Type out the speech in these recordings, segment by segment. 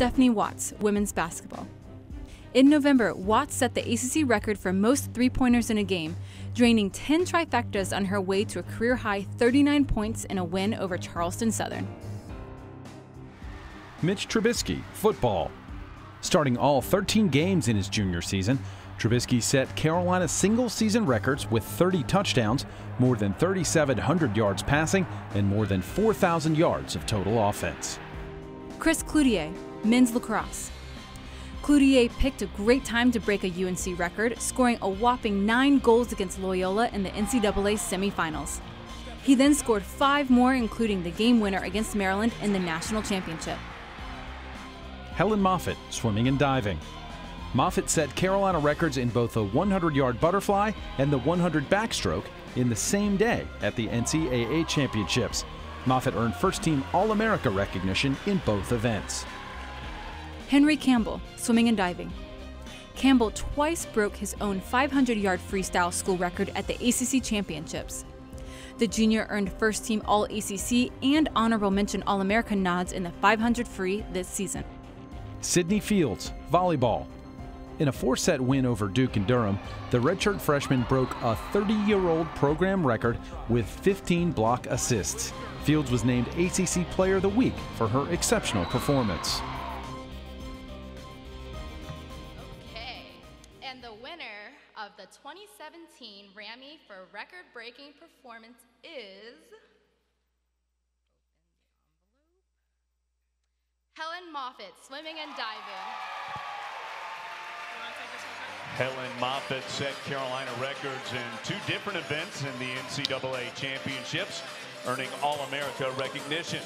Stephanie Watts, women's basketball. In November, Watts set the ACC record for most three pointers in a game, draining 10 trifectas on her way to a career high 39 points in a win over Charleston Southern. Mitch Trubisky, football. Starting all 13 games in his junior season, Trubisky set Carolina single season records with 30 touchdowns, more than 3,700 yards passing, and more than 4,000 yards of total offense. Chris Cloutier, men's lacrosse. Cloutier picked a great time to break a UNC record, scoring a whopping nine goals against Loyola in the NCAA semifinals. He then scored five more, including the game winner against Maryland in the national championship. Hellen Moffitt, swimming and diving. Moffitt set Carolina records in both the 100 yard butterfly and the 100 backstroke in the same day at the NCAA championships. Moffitt earned first team All America recognition in both events. Henry Campbell, swimming and diving. Campbell twice broke his own 500 yard freestyle school record at the ACC championships. The junior earned first team All ACC and honorable mention All American nods in the 500 free this season. Sydney Fields, volleyball. In a four set win over Duke and Durham, the redshirt freshman broke a 30 year old program record with 15 block assists. Fields was named ACC Player of the Week for her exceptional performance. And the winner of the 2017 Rammy for record breaking performance is. Hellen Moffitt, swimming and diving. Hellen Moffitt set Carolina records in two different events in the NCAA championships, earning All-America recognition.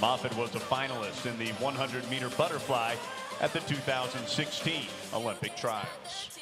Moffitt was a finalist in the 100-meter butterfly at the 2016 Olympic trials.